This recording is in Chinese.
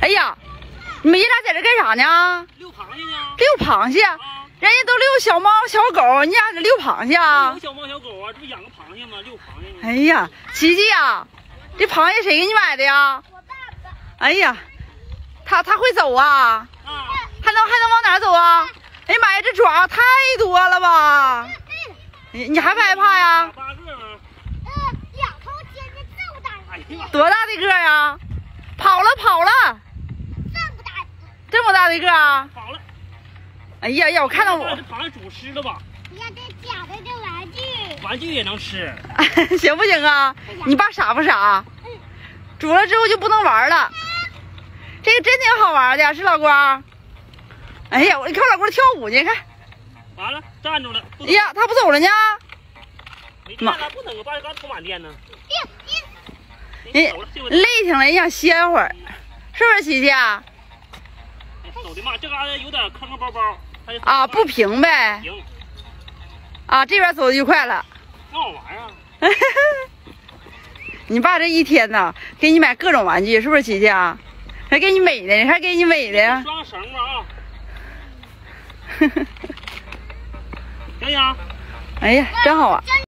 哎呀，你们爷俩在这干啥呢？遛螃蟹呢？遛螃蟹，啊，人家都遛小猫小狗，你俩这遛螃蟹啊有？小猫小狗啊，这不养个螃蟹吗？遛螃蟹呢。哎呀，琪琪呀，这螃蟹谁给你买的呀？我爸爸，哎呀，他他会走啊？啊，还能还能往哪走啊？哎呀妈呀，这爪太多了吧？你你害不害怕呀？八个吗？呃，两头尖的这么大，哎呀，多大的个呀啊？跑了跑了，大的个啊？好了。哎呀呀，我看到我把这螃蟹煮吃了吧？你看这假的这玩具，玩具也能吃。行不行啊？你爸傻不傻？煮了之后就不能玩了。这个真挺好玩的，是老郭。哎呀，我你看老郭跳舞呢，看，完了，站住了。哎呀，他不走了呢。没电了，不能我爸刚充满电呢。累挺了，也想歇会儿，是不是琪琪啊？哎走的慢，这嘎达有点坑坑包包。啊，不平呗。平，啊，这边走的就快了。那好玩啊。你爸这一天呐，给你买各种玩具，是不是琪琪啊？还给你美的，还给你美的。拴个绳吧啊。行不行？哎呀，真好玩。